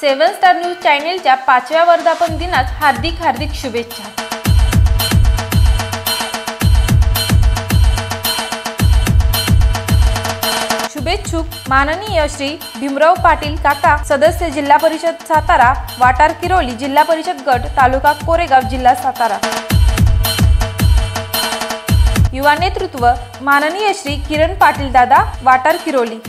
Seven star news चॅनेलच्या पाचव्या वर्धापन दिनात हार्दिक हार्दिक शुभेच्छा. शुभेच्छुक माननीय श्री भीमराव पाटील काका सदस्य जिल्हा परिषद सातारा वाटार किरोली जिल्हा परिषद गट तालुका कोरेगाव जिल्हा सातारा. युवा नेतृत्व माननीय श्री किरण पाटील दादा वाटार किरोली.